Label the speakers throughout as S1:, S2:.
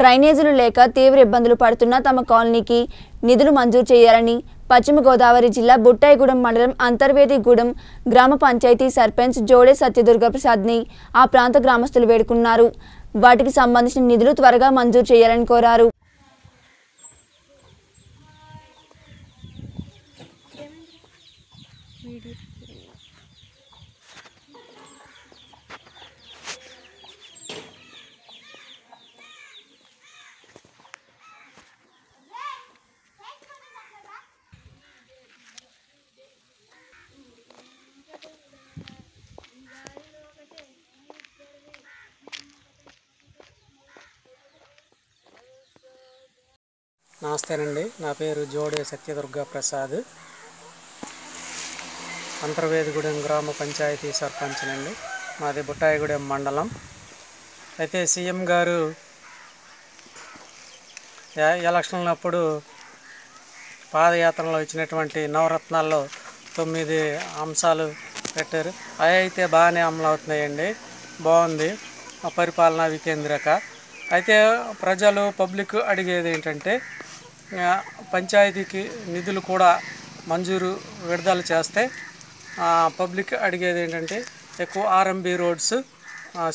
S1: డ్రైనేజీలు లేక తీవ్ర ఇబ్బందులు పడుతున్న తమ కాలనీకి నిధులు మంజూరు చేయాలని పశ్చిమ గోదావరి జిల్లా బుట్టాయిగూడెం మండలం అంతర్వేదిగూడెం గ్రామ పంచాయతీ సర్పంచ్ జోడే సత్యదుర్గ ప్రసాద్ని ఆ ప్రాంత గ్రామస్తులు వేడుకున్నారు. వాటికి సంబంధించిన నిధులు త్వరగా మంజూరు చేయాలని కోరారు.
S2: నమస్తేనండి. నా పేరు జోడే సత్యదుర్గా ప్రసాద్. అంతర్వేదిగూడెం గ్రామ పంచాయతీ సర్పంచ్నండి. మాది బుట్టాయిగూడెం మండలం. అయితే సీఎం గారు ఎ- ఎలక్షన్లప్పుడు పాదయాత్రలో ఇచ్చినటువంటి నవరత్నాల్లో తొమ్మిది అంశాలు పెట్టారు. అవి అయితే బాగానే అమలు అవుతున్నాయండి బాగుంది. ఆ పరిపాలనా వికేంద్రక. అయితే ప్రజలు పబ్లిక్ అడిగేది ఏంటంటే పంచాయతీకి నిధులు కూడా మంజూరు విడుదల చేస్తే పబ్లిక్ అడిగేది ఏంటంటే ఎక్కువ RMB roads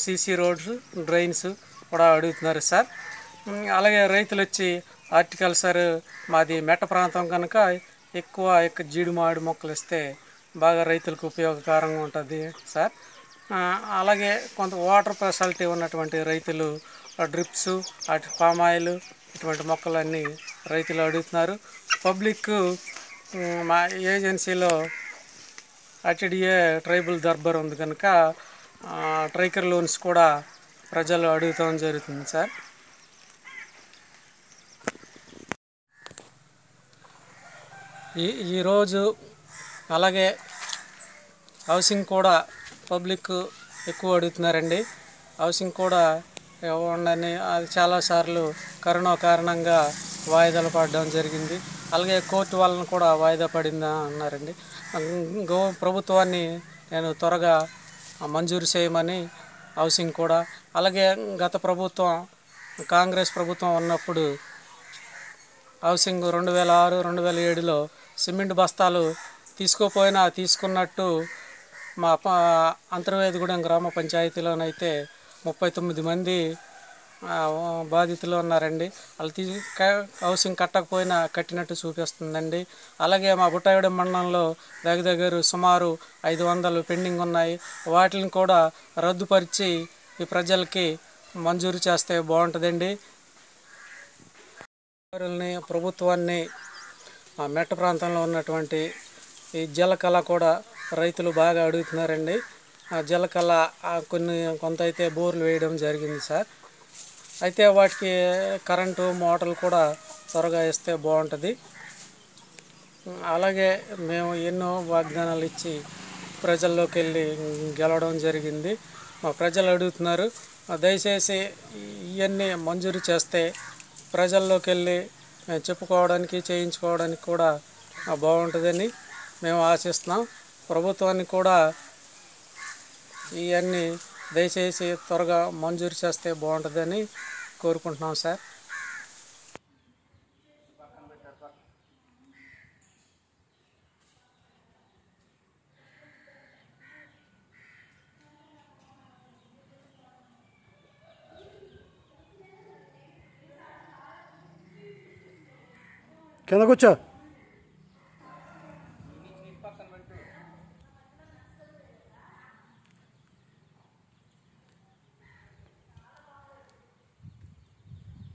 S2: CC roads drains కూడా అడుగుతున్నారు సార్. అలాగే రైతులు వచ్చి హార్టికల్చర్ మాది మెట్ట ప్రాంతం కనుక ఎక్కువ ఎక్కువ జీడిమాడి మొక్కలు ఇస్తే బాగా రైతులకు ఉపయోగకరంగా ఉంటుంది సార్. అలాగే కొంత వాటర్ ఫెసిలిటీ ఉన్నటువంటి రైతులు డ్రిప్స్ అటు పామాయిల్ ఇటువంటి మొక్కలన్నీ రైతులు అడుగుతున్నారు. పబ్లిక్ మా ఏజెన్సీలో అటిడిఏ ట్రైబల్ దర్బార్ ఉంది కనుక ట్రైకర్ లోన్స్ కూడా ప్రజలు అడుగుతాం జరుగుతుంది సార్. ఈ ఈరోజు అలాగే హౌసింగ్ కూడా పబ్లిక్ ఎక్కువ అడుగుతున్నారండి. హౌసింగ్ కూడా ఇవ్వండి అది చాలాసార్లు కరోనా కారణంగా వాయిదాలు పడడం జరిగింది. అలాగే కోర్టు వాళ్ళని కూడా వాయిదా పడింది అన్నారండి. గో ప్రభుత్వాన్ని నేను త్వరగా మంజూరు చేయమని హౌసింగ్ కూడా అలాగే గత ప్రభుత్వం కాంగ్రెస్ ప్రభుత్వం ఉన్నప్పుడు హౌసింగ్ రెండు వేల ఆరు రెండు వేల ఏడులో సిమెంట్ బస్తాలు తీసుకోపోయినా తీసుకున్నట్టు మా అంతర్వేదిగూడెం గ్రామ పంచాయతీలోనైతే ముప్పై తొమ్మిది మంది బాధితులు ఉన్నారండి. వాళ్ళు తీ హౌసింగ్ కట్టకపోయినా కట్టినట్టు చూపిస్తుందండి. అలాగే మా బుట్టాయిగూడెం మండలంలో దగ్గర దగ్గర సుమారు ఐదు వందలు పెండింగ్ ఉన్నాయి. వాటిని కూడా రద్దుపరిచి ఈ ప్రజలకి మంజూరు చేస్తే బాగుంటుందండి. ప్రభుత్వాన్ని మెట్ట ప్రాంతంలో ఉన్నటువంటి ఈ జలకళ కూడా రైతులు బాగా అడుగుతున్నారండి. ఆ జలకళ కొన్ని కొంత అయితే బోర్లు వేయడం జరిగింది సార్. అయితే వాటికి కరెంటు మోటార్లు కూడా త్వరగా ఇస్తే బాగుంటుంది. అలాగే మేము ఎన్నో వాగ్దానాలు ఇచ్చి ప్రజల్లోకి వెళ్ళి గెలవడం జరిగింది. మా ప్రజలు అడుగుతున్నారు దయచేసి ఇవన్నీ మంజూరు చేస్తే ప్రజల్లోకి వెళ్ళి చెప్పుకోవడానికి చేయించుకోవడానికి కూడా బాగుంటుందని మేము ఆశిస్తున్నాం. ప్రభుత్వాన్ని కూడా ఇవన్నీ దయచేసి త్వరగా మంజూరు చేస్తే బాగుంటుందని కోరుకుంటున్నాం సార్.
S3: కింద కూర్చో